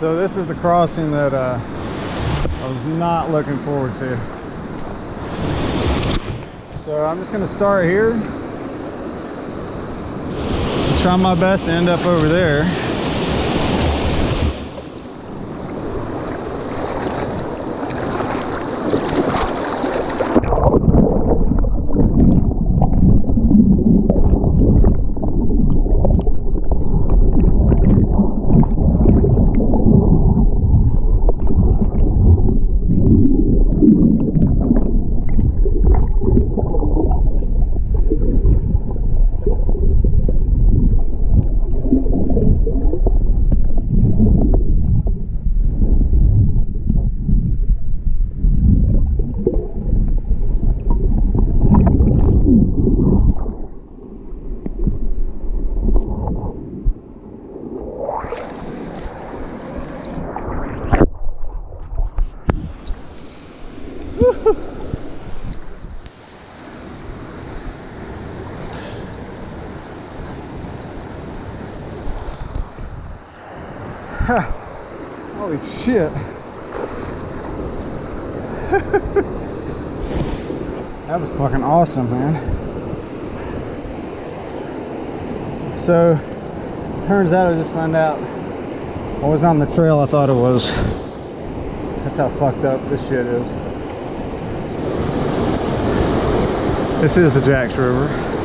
So this is the crossing that uh, I was not looking forward to. So I'm just gonna start here. Try my best to end up over there. Holy shit. that was fucking awesome, man. So, turns out I just found out I wasn't on the trail I thought it was. That's how fucked up this shit is. This is the Jacks River.